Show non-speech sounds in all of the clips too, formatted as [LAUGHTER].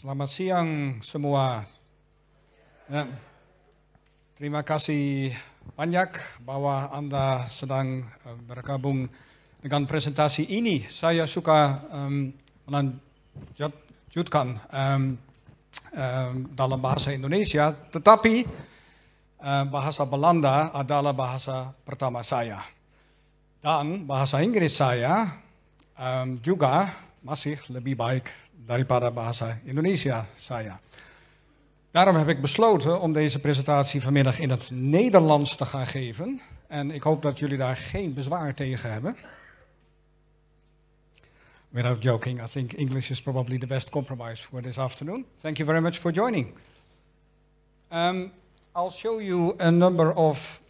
Selamat siang semua. Ya. Terima kasih banyak bahwa Anda sedang uh, bergabung dengan presentasi ini. Saya suka um, melanjutkan um, um, dalam bahasa Indonesia, tetapi uh, bahasa Belanda adalah bahasa pertama saya. Dan bahasa Inggris saya um, juga masih lebih baik daripada bahasa Indonesia saya. Daarom heb ik besloten om deze presentatie vanmiddag in het Nederlands te gaan geven. En ik hoop dat jullie daar geen bezwaar tegen hebben. Without joking, I think English is probably the best compromise for this afternoon. Thank you very much for joining. Um, I'll show you a number of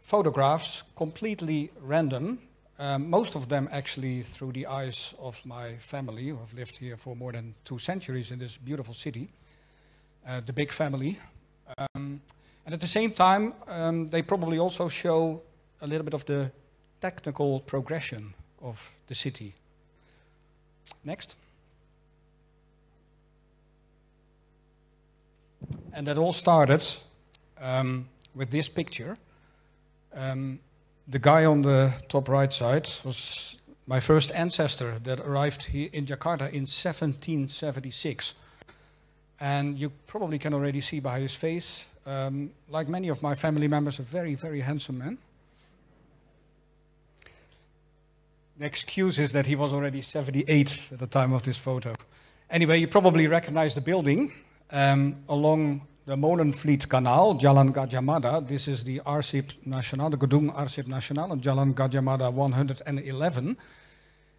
photographs, completely random, um, most of them actually through the eyes of my family, who have lived here for more than two centuries in this beautiful city, uh, the Bik family. Um, and at the same time, um, they probably also show a little bit of the technical progression of the city. Next. And that all started um, with this picture. Um, the guy on the top right side was my first ancestor that arrived here in Jakarta in 1776. And you probably can already see by his face, um, like many of my family members, a very, very handsome man. The excuse is that he was already 78 at the time of this photo. Anyway, you probably recognize the building um, along the Molenvliet Canal, Jalan Gadjah Mada. This is the Arsip National, the Gedung Arsip National of Jalan Gadjah Mada 111.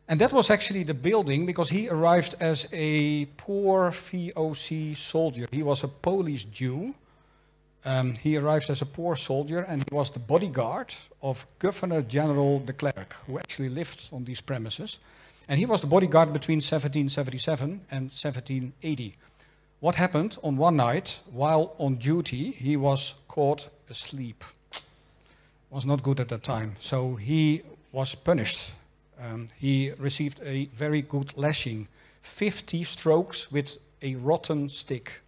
And that was actually the building because he arrived as a poor VOC soldier. He was a Polish Jew. Um, he arrived as a poor soldier and he was the bodyguard of Governor General de Klerk, who actually lived on these premises. And he was the bodyguard between 1777 and 1780. What happened on one night while on duty, he was caught asleep. Was not good at that time. So he was punished. Um, he received a very good lashing 50 strokes with a rotten stick.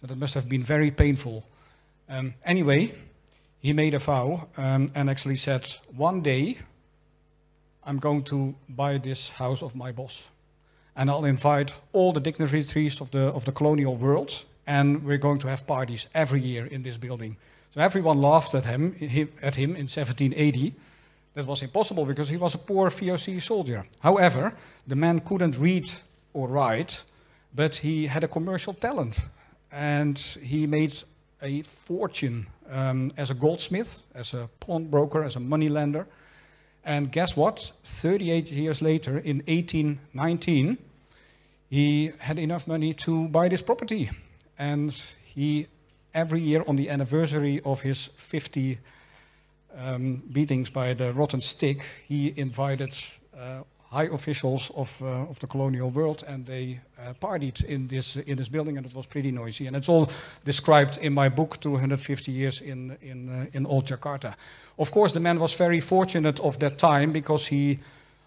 So that must have been very painful. Um, anyway, he made a vow um, and actually said, One day I'm going to buy this house of my boss and I'll invite all the dignitaries of the, of the colonial world, and we're going to have parties every year in this building. So everyone laughed at him, at him in 1780. That was impossible because he was a poor VOC soldier. However, the man couldn't read or write, but he had a commercial talent, and he made a fortune um, as a goldsmith, as a pawnbroker, as a moneylender. And guess what? 38 years later, in 1819, he had enough money to buy this property. And he, every year on the anniversary of his 50 um, beatings by the rotten stick, he invited uh, high officials of, uh, of the colonial world and they uh, partied in this, in this building and it was pretty noisy. And it's all described in my book, 250 Years in, in, uh, in Old Jakarta. Of course, the man was very fortunate of that time because he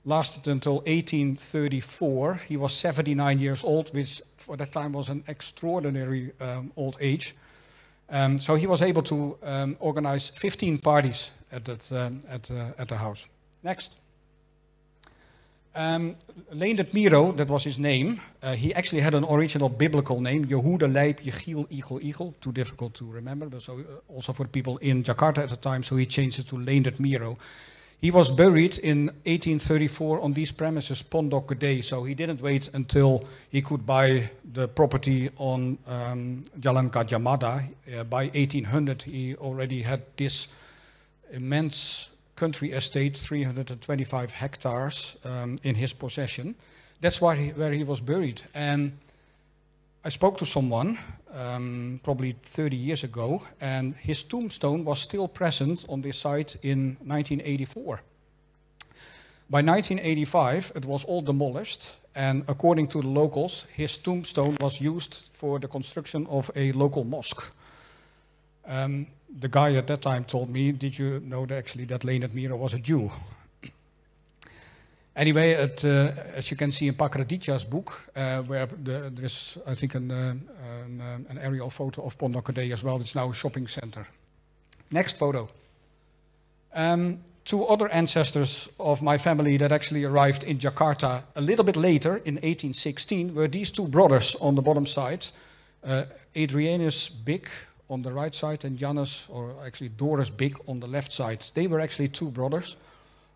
lasted until 1834. He was 79 years old, which for that time was an extraordinary um, old age. Um, so he was able to um, organize 15 parties at, that, um, at, uh, at the house. Next. Um, Leendert Miero, that was his name. Uh, he actually had an original biblical name, Yehuda Leib Yechiel Eagle Eagle. Too difficult to remember, but so uh, also for people in Jakarta at the time, so he changed it to Leendert Miero. He was buried in 1834 on these premises, Pondok Gede, so he didn't wait until he could buy the property on um, Jalan Gadjah Mada. Uh, by 1800, he already had this immense country estate, 325 hectares um, in his possession. That's why he, where he was buried. And I spoke to someone um, probably 30 years ago, and his tombstone was still present on this site in 1984. By 1985, it was all demolished, and according to the locals, his tombstone was used for the construction of a local mosque. Um, the guy at that time told me, Did you know that actually that Leonard Miero was a Jew? Anyway, uh, as you can see in Pak Raditya's book, uh, where the, there is, I think, an, uh, an, an, aerial photo of Pondok Gede as well. It's now a shopping center. Next photo. Um, two other ancestors of my family that actually arrived in Jakarta a little bit later in 1816 were these two brothers on the bottom side. Uh, Adrianus Bik on the right side and Jannus, or actually Doris Bik on the left side. They were actually two brothers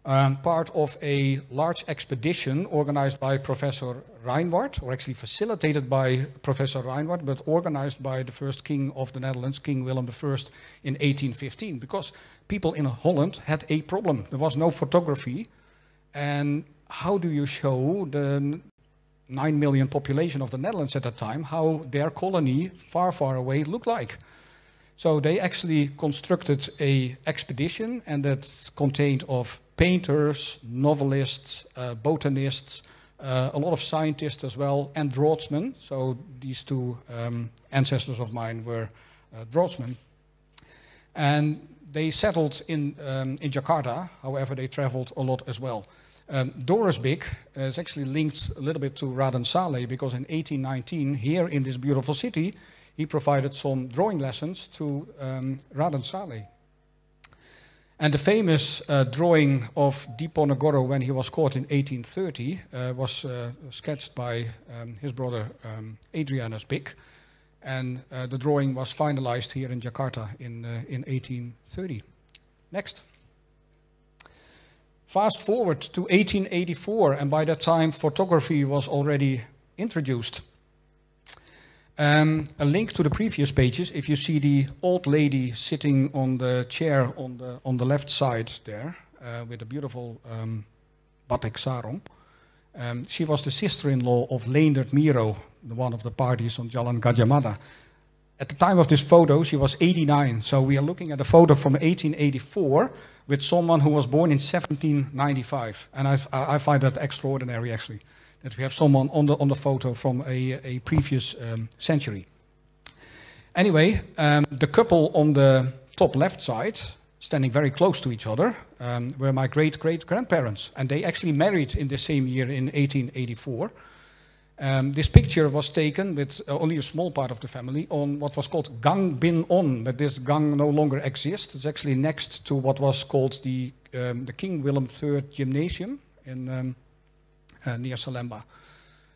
um, part of a large expedition organized by Professor Reinwardt, or actually facilitated by Professor Reinwardt, but organized by the first king of the Netherlands, King Willem I, in 1815. Because people in Holland had a problem. There was no photography. And how do you show the 9 million population of the Netherlands at that time, how their colony far, far away looked like? So they actually constructed a expedition and that contained of painters, novelists, uh, botanists, uh, a lot of scientists as well, and draughtsmen. So these two um, ancestors of mine were uh, draughtsmen. And they settled in, um, in Jakarta, however, they traveled a lot as well. Um, Doris Bik is actually linked a little bit to Raden Saleh because in 1819, here in this beautiful city, he provided some drawing lessons to um, Raden Saleh. And the famous uh, drawing of Diponegoro when he was caught in 1830 uh, was uh, sketched by um, his brother um, Adrianus Bik. And uh, the drawing was finalized here in Jakarta in, uh, in 1830. Next. Fast forward to 1884, and by that time, photography was already introduced. Um, a link to the previous pages, if you see the old lady sitting on the chair on the, on the left side there, uh, with a beautiful um, batik sarong, um, she was the sister-in-law of Leendert Miero, one of the parties on Jalan Gadjah Mada. At the time of this photo, she was 89, so we are looking at a photo from 1884 with someone who was born in 1795, and I, I find that extraordinary, actually that we have someone on the, on the photo from a, a previous um, century. Anyway, um, the couple on the top left side, standing very close to each other, um, were my great-great-grandparents. And they actually married in the same year in 1884. Um, this picture was taken with uh, only a small part of the family on what was called Gang Bin On, but this gang no longer exists. It's actually next to what was called the, um, the King Willem III Gymnasium in um, near Salemba.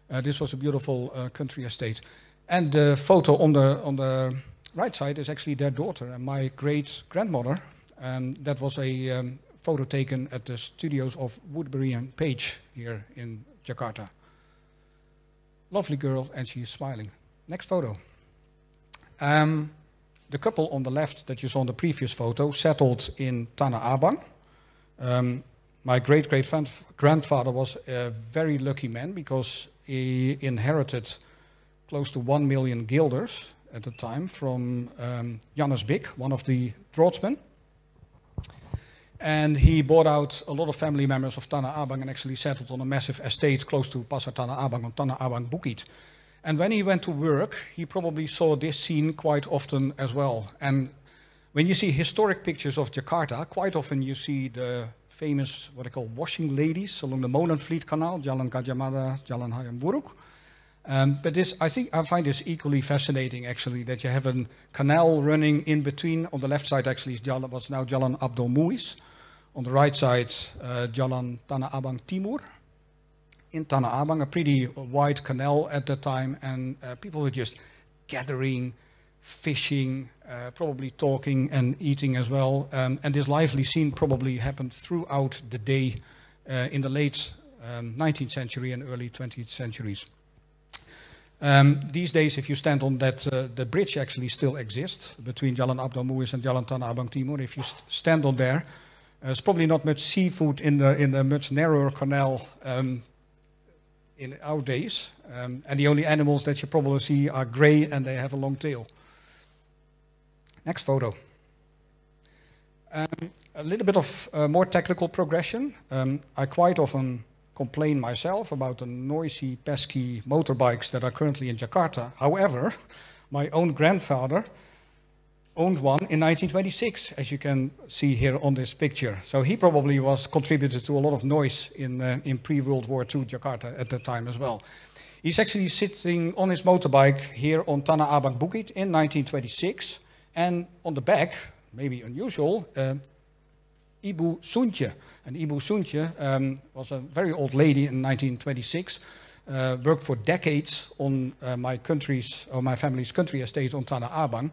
Uh, this was a beautiful uh, country estate. And the photo on the, on the right side is actually their daughter and my great grandmother. Um, that was a um, photo taken at the studios of Woodbury and Page here in Jakarta. Lovely girl, and she is smiling. Next photo. Um, the couple on the left that you saw in the previous photo settled in Tanah Abang. My great great grandfather was a very lucky man because he inherited close to one million guilders at the time from um, Jannus Bik, one of the draughtsmen. And he bought out a lot of family members of Tanah Abang and actually settled on a massive estate close to Pasar Tanah Abang on Tanah Abang Bukit. And when he went to work, he probably saw this scene quite often as well. And when you see historic pictures of Jakarta, quite often you see the famous, what I call washing ladies along the Molenvliet Canal, Jalan Gadjah Mada Jalan Hayam Wuruk. Um, but this, I think, I find this equally fascinating, actually, that you have a canal running in between. On the left side, actually, is Jalan, what's now Jalan Abdul Muiz. On the right side, uh, Jalan Tanah Abang Timur. In Tanah Abang, a pretty wide canal at the time, and uh, people were just gathering, fishing, uh, probably talking and eating as well. Um, and this lively scene probably happened throughout the day uh, in the late um, 19th century and early 20th centuries. Um, these days, if you stand on that, uh, the bridge actually still exists between Jalan Abdul Muiz and Jalan Tanah Abang Timur. If you st stand on there, uh, there's probably not much seafood in the in the much narrower canal um, in our days, um, and the only animals that you probably see are grey and they have a long tail. Next photo. Um, a little bit of uh, more technical progression. Um, I quite often complain myself about the noisy, pesky motorbikes that are currently in Jakarta. However, [LAUGHS] my own grandfather owned one in 1926, as you can see here on this picture. So he probably was contributed to a lot of noise in, uh, in pre-World War II Jakarta at that time as well. He's actually sitting on his motorbike here on Tanah Abang Bukit in 1926. And on the back, maybe unusual, uh, Ibu Suntje. And Ibu Suntje um, was a very old lady in 1926 uh, worked for decades on uh, my country's or my family's country estate on Tanah Abang.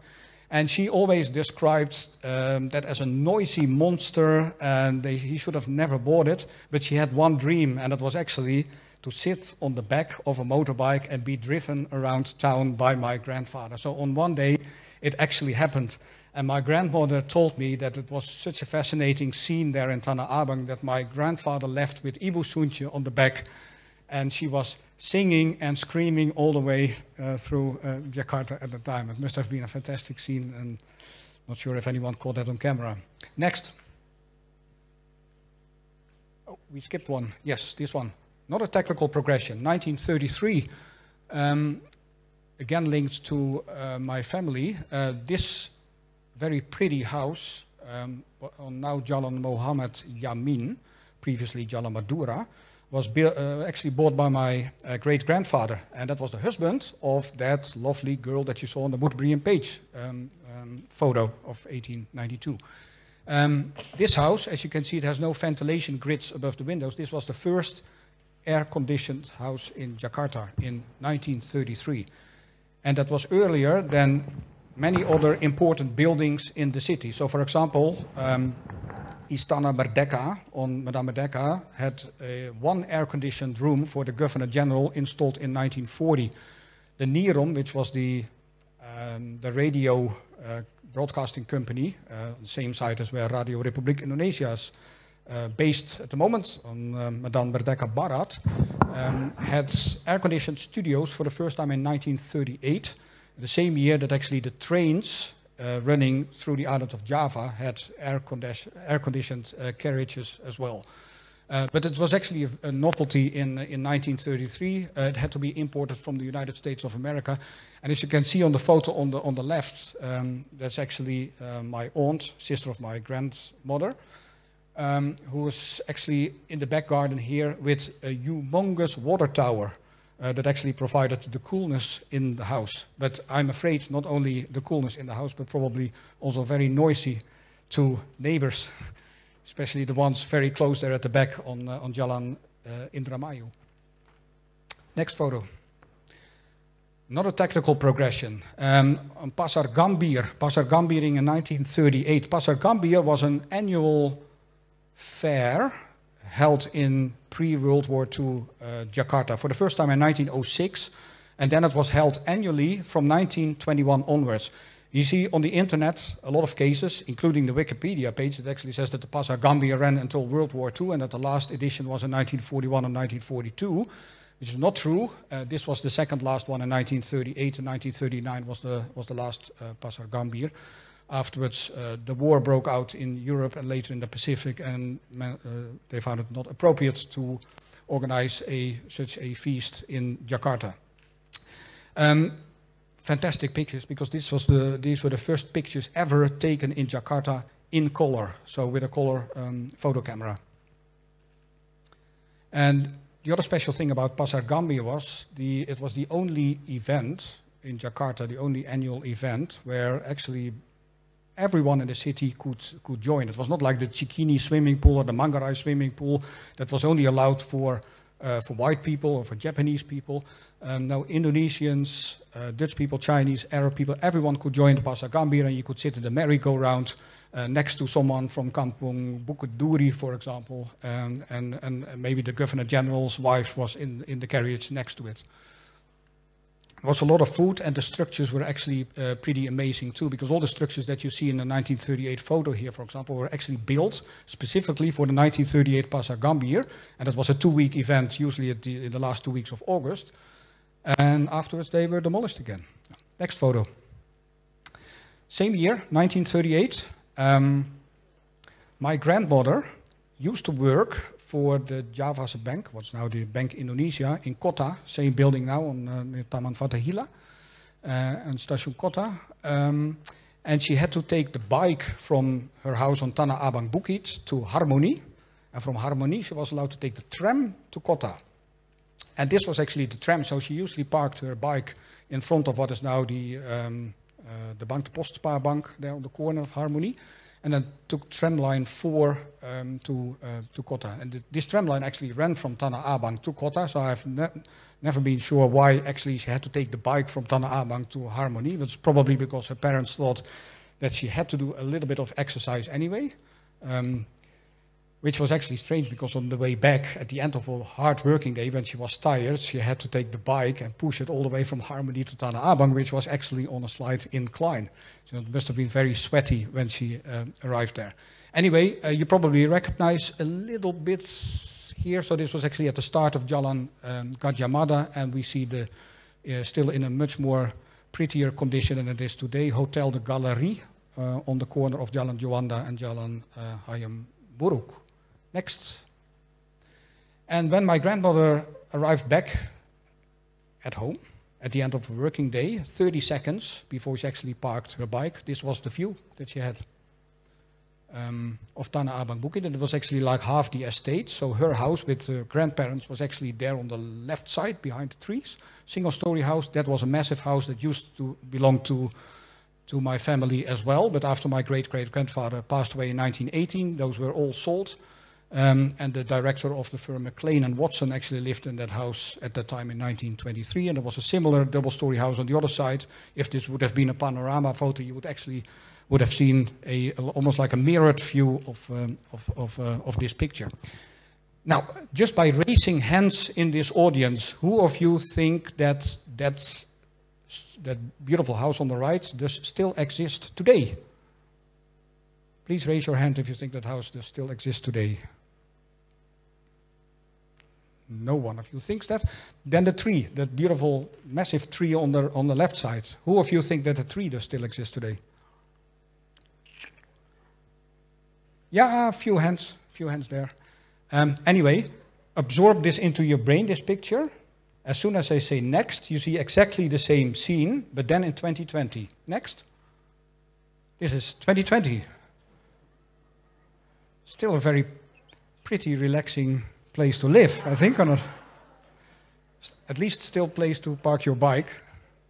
And she always described um, that as a noisy monster, and they, he should have never bought it. But she had one dream, and it was actually to sit on the back of a motorbike and be driven around town by my grandfather. So on one day, it actually happened. And my grandmother told me that it was such a fascinating scene there in Tanah Abang that my grandfather left with Ibu Suntje on the back and she was singing and screaming all the way uh, through uh, Jakarta at the time. It must have been a fantastic scene, and not sure if anyone caught that on camera. Next. Oh, we skipped one. Yes, this one. Not a technical progression. 1933. Um, again linked to uh, my family. Uh, this very pretty house um, on now Jalan Mohammed Yamin, previously Jalan Madura, was uh, actually bought by my uh, great grandfather, and that was the husband of that lovely girl that you saw on the Woodbury and Page um, um, photo of 1892. Um, this house, as you can see, it has no ventilation grids above the windows. This was the first air-conditioned house in Jakarta in 1933, and that was earlier than many other important buildings in the city. So, for example, um, Istana Merdeka on Medan Merdeka had a one air-conditioned room for the Governor General installed in 1940. The NIROM, which was the, um, the radio uh, broadcasting company, uh, same site as where Radio Republik Indonesia is uh, based at the moment on uh, Medan Merdeka Barat, um, had air-conditioned studios for the first time in 1938, the same year that actually the trains uh, running through the island of Java had air-conditioned air uh, carriages as well. But it was actually a, a novelty in, in 1933. Uh, it had to be imported from the United States of America. And as you can see on the photo on the, on the left, um, that's actually my aunt, sister of my grandmother, um, who was actually in the back garden here with a humongous water tower uh, that actually provided the coolness in the house. But I'm afraid not only the coolness in the house, but probably also very noisy to neighbors, [LAUGHS] especially the ones very close there at the back on, uh, on Jalan uh, Indramayu. Next photo. Not a technical progression. Um, on Pasar Gambir, Pasar Gambiring in 1938. Pasar Gambir was an annual fair held in pre-World War II uh, Jakarta for the first time in 1906, and then it was held annually from 1921 onwards. You see on the internet a lot of cases, including the Wikipedia page, that actually says that the Pasar Gambir ran until World War II and that the last edition was in 1941 and 1942, which is not true. Uh, this was the second last one in 1938 and 1939 was the, was the last uh, Pasar Gambir. Afterwards, uh, the war broke out in Europe and later in the Pacific, and uh, they found it not appropriate to organize a, such a feast in Jakarta. Um, fantastic pictures because this was the, these were the first pictures ever taken in Jakarta in color, so with a color um, photo camera. And the other special thing about Pasar Gambir was the, it was the only event in Jakarta, the only annual event where actually everyone in the city could, could join. It was not like the Cikini swimming pool or the Manggarai swimming pool that was only allowed for, uh, for white people or for Japanese people. Um, now, Indonesians, uh, Dutch people, Chinese, Arab people, everyone could join the Pasar Gambir and you could sit in the merry-go-round uh, next to someone from Kampung Bukit Duri, for example, um, and, and maybe the Governor General's wife was in, in the carriage next to it was a lot of food, and the structures were actually uh, pretty amazing too, because all the structures that you see in the 1938 photo here, for example, were actually built specifically for the 1938 Pasar Gambir, and it was a two-week event, usually the, in the last two weeks of August, and afterwards they were demolished again. Next photo. Same year, 1938, um, my grandmother used to work for the Javasche Bank, what's now the Bank Indonesia, in Kota, same building now on uh, Taman Fatahillah, uh, and Station Kota. Um, and she had to take the bike from her house on Tanah Abang Bukit to Harmony, and from Harmony she was allowed to take the tram to Kota. And this was actually the tram, so she usually parked her bike in front of what is now the, um, uh, the Bank de Postspaarbank there on the corner of Harmony, and then took tram line 4 um, to, uh, to Kota. And th this tram line actually ran from Tanah Abang to Kota, so I've ne never been sure why actually she had to take the bike from Tanah Abang to Harmony. But it's probably because her parents thought that she had to do a little bit of exercise anyway. Um, which was actually strange because on the way back, at the end of a hard working day, when she was tired, she had to take the bike and push it all the way from Harmony to Tanah Abang, which was actually on a slight incline. So it must have been very sweaty when she um, arrived there. Anyway, uh, you probably recognize a little bit here. So this was actually at the start of Jalan um, Gadjah Mada, and we see the uh, still in a much more prettier condition than it is today, Hotel de Galerie uh, on the corner of Jalan Juanda and Jalan uh, Hayam Wuruk. Next. And when my grandmother arrived back at home at the end of a working day, 30 seconds before she actually parked her bike, this was the view that she had um, of Tanah Abang Bukit. And it was actually like half the estate. So her house with her grandparents was actually there on the left side behind the trees. Single story house. That was a massive house that used to belong to to my family as well. But after my great great grandfather passed away in 1918, those were all sold. Um, and the director of the firm McLean and Watson actually lived in that house at that time in 1923. And there was a similar double-story house on the other side. If this would have been a panorama photo, you would actually would have seen a, almost like a mirrored view of, um, of, of, uh, of this picture. Now, just by raising hands in this audience, who of you think that that, that beautiful house on the right does still exist today? Please raise your hand if you think that house does still exist today. No one of you thinks that. Then the tree, that beautiful, massive tree on the, on the left side. Who of you think that the tree does still exist today? Yeah, a few hands, a few hands there. Um, anyway, absorb this into your brain, this picture. As soon as I say next, you see exactly the same scene, but then in 2020. Next. This is 2020. Still a very pretty, relaxing place to live, I think, or not? At least still place to park your bike.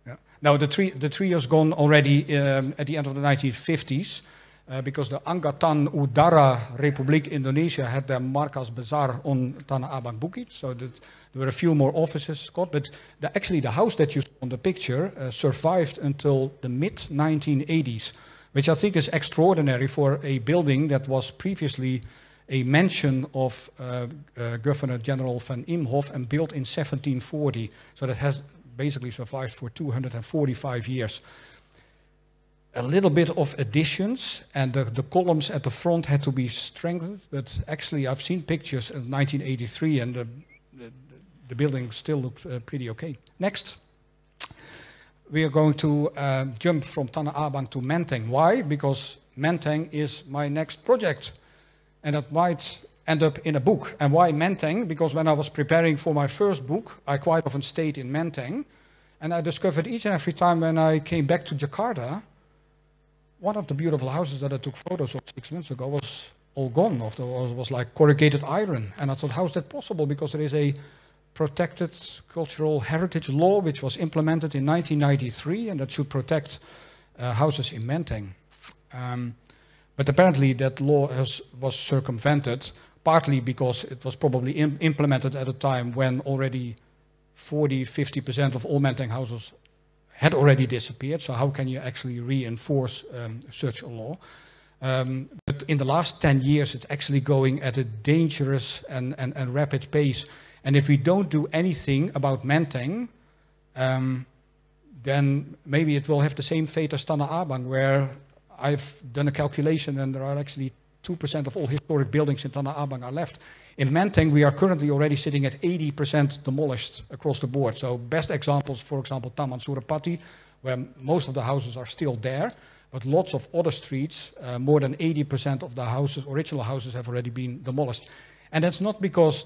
Yeah. Now, the tree, the tree has gone already um, at the end of the 1950s uh, because the Angkatan Udara Republik Indonesia had their Markas Besar on Tanah Abang Bukit, so that there were a few more offices got, but the, actually the house that you saw on the picture uh, survived until the mid-1980s, which I think is extraordinary for a building that was previously a mention of uh, uh, Governor General van Imhoff and built in 1740. So that has basically survived for 245 years. A little bit of additions, and the, the columns at the front had to be strengthened, but actually I've seen pictures in 1983 and the, the, the building still looked uh, pretty okay. Next. We are going to uh, jump from Tanah Abang to Menteng. Why? Because Menteng is my next project and that might end up in a book. And why Menteng? Because when I was preparing for my first book, I quite often stayed in Menteng, and I discovered each and every time when I came back to Jakarta, one of the beautiful houses that I took photos of six months ago was all gone, or was like corrugated iron. And I thought, how is that possible? Because there is a protected cultural heritage law which was implemented in 1993, and that should protect uh, houses in Menteng. Um, but apparently that law has, was circumvented, partly because it was probably Im implemented at a time when already 40, 50% of all Menteng houses had already disappeared. So how can you actually reinforce um, such a law? Um, but in the last 10 years, it's actually going at a dangerous and, and, and rapid pace. And if we don't do anything about Menteng, um, then maybe it will have the same fate as Tanah Abang, where I've done a calculation and there are actually 2% of all historic buildings in Tanah Abang are left. In Menteng, we are currently already sitting at 80% demolished across the board. So best examples, for example, Taman Surapati, where most of the houses are still there, but lots of other streets, uh, more than 80% of the houses, original houses, have already been demolished. And that's not because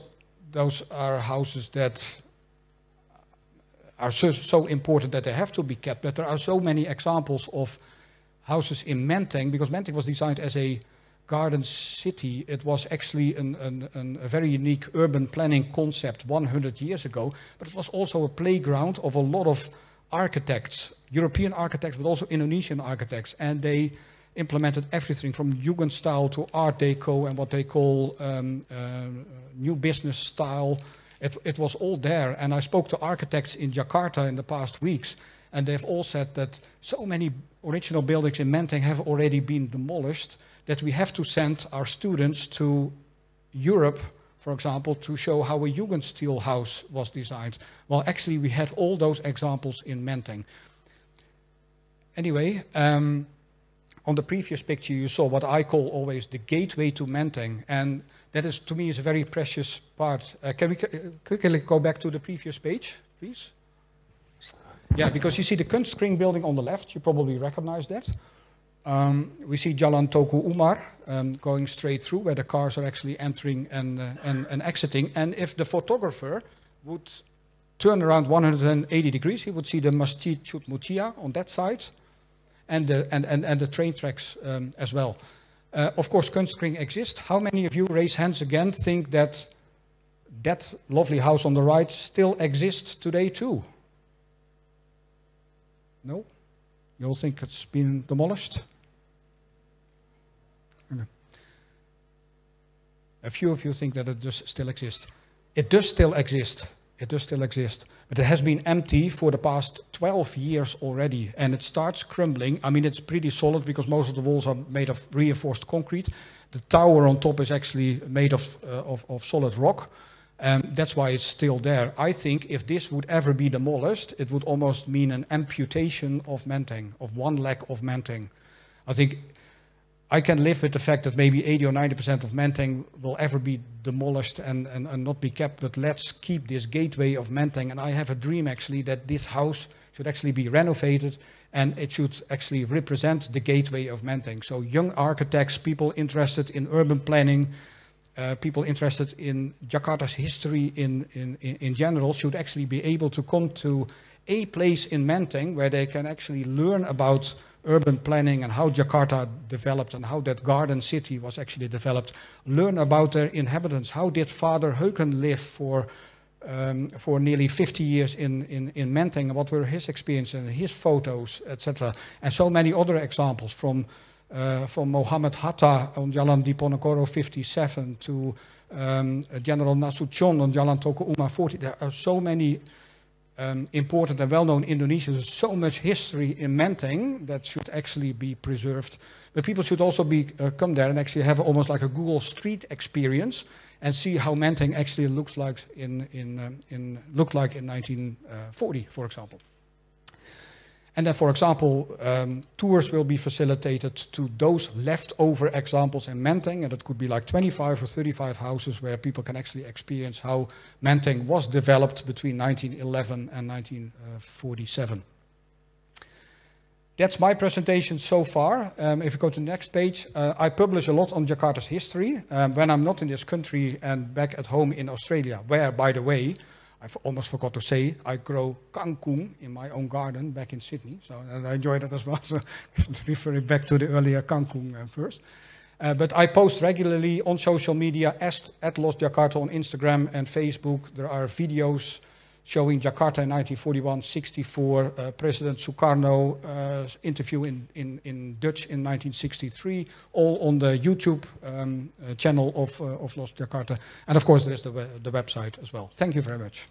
those are houses that are so, so important that they have to be kept, but there are so many examples of houses in Menteng, because Menteng was designed as a garden city. It was actually an, an, an, a very unique urban planning concept 100 years ago, but it was also a playground of a lot of architects, European architects, but also Indonesian architects, and they implemented everything from Jugendstil to Art Deco and what they call um, uh, new business style. It, it was all there, and I spoke to architects in Jakarta in the past weeks, and they've all said that so many original buildings in Menteng have already been demolished that we have to send our students to Europe, for example, to show how a Jugendstil house was designed. Well, actually, we had all those examples in Menteng. Anyway, um, on the previous picture, you saw what I call always the gateway to Menteng, and that is, to me, is a very precious part. Uh, can we quickly go back to the previous page, please? Yeah, because you see the Kunstkring building on the left, you probably recognize that. Um, we see Jalan Teuku Umar um, going straight through where the cars are actually entering and, uh, and, and, exiting. And if the photographer would turn around 180 degrees, he would see the Masjid Cut Meutia on that side and the, and, and, and the train tracks um, as well. Uh, of course, Kunstkring exists. How many of you, raise hands again, think that that lovely house on the right still exists today too? No? You all think it's been demolished? Okay. A few of you think that it does still exist. It does still exist. It does still exist. But it has been empty for the past 12 years already. And it starts crumbling. I mean, it's pretty solid because most of the walls are made of reinforced concrete. The tower on top is actually made of, uh, of, of solid rock. Um, that's why it's still there. I think if this would ever be demolished, it would almost mean an amputation of Menteng, of one leg of Menteng. I think I can live with the fact that maybe 80 or 90% of Menteng will ever be demolished and, and, and not be kept, but let's keep this gateway of Menteng. And I have a dream actually that this house should actually be renovated and it should actually represent the gateway of Menteng. So young architects, people interested in urban planning, uh, people interested in Jakarta's history in, in, in general should actually be able to come to a place in Menteng where they can actually learn about urban planning and how Jakarta developed and how that garden city was actually developed. Learn about their inhabitants. How did Father Heuken live for, um, for nearly 50 years in, in, in Menteng? What were his experiences and his photos, etc. And so many other examples from from Mohammed Hatta on Jalan Diponegoro 57 to um, General Nasution on Jalan Teuku Umar 40. There are so many um, important and well-known Indonesians. So much history in Menteng that should actually be preserved. But people should also be uh, come there and actually have almost like a Google Street experience and see how Menteng actually looks like in, in, um, in looked like in 1940, uh, for example. And then, for example, um, tours will be facilitated to those leftover examples in Menteng, and it could be like 25 or 35 houses where people can actually experience how Menteng was developed between 1911 and 1947. That's my presentation so far. Um, if you go to the next page, uh, I publish a lot on Jakarta's history um, when I'm not in this country and back at home in Australia, where, by the way, I almost forgot to say, I grow kangkung in my own garden back in Sydney. So and I enjoy that as well. [LAUGHS] So [LAUGHS] referring back to the earlier kangkung uh, first. Uh, but I post regularly on social media as, at Lost Jakarta on Instagram and Facebook. There are videos showing Jakarta in 1941, 64, uh, President Sukarno uh, interview in, in, in Dutch in 1963, all on the YouTube um, uh, channel of, uh, of Lost Jakarta. And of course, there's the, the website as well. Thank you very much.